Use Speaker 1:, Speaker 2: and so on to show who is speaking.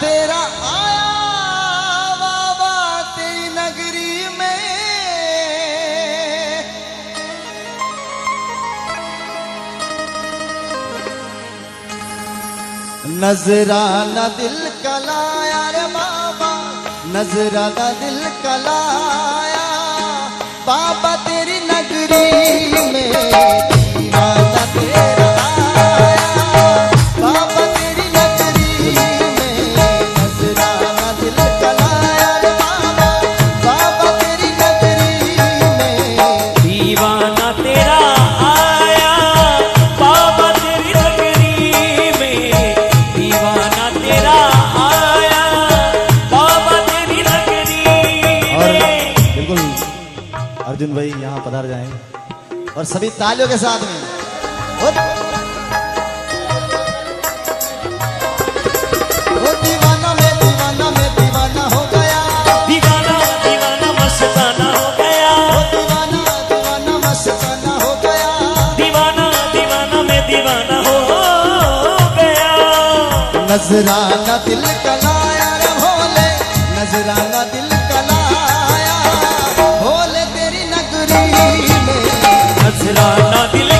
Speaker 1: तेरा आया, बाबा तेरी नगरी में। नजराना दिल कलाया रे बाबा नजराना दिल कलाया बाबा अर्जुन भाई यहाँ पधार जाएँगे। और सभी तालियों के साथ में और वो दीवाना में दीवाना में दीवाना না দিলে